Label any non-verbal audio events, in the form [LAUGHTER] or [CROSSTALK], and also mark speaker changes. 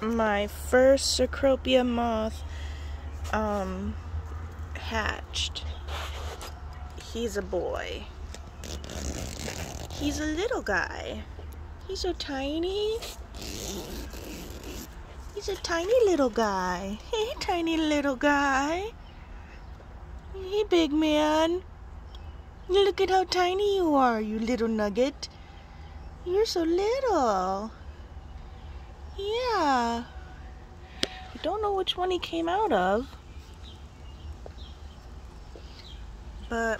Speaker 1: my first Cecropia moth um, hatched. He's a boy. He's a little guy. He's so tiny. He's a tiny little guy. [LAUGHS] Hey, tiny little guy. Hey, big man. Look at how tiny you are, you little nugget. You're so little. Don't know which one he came out of. But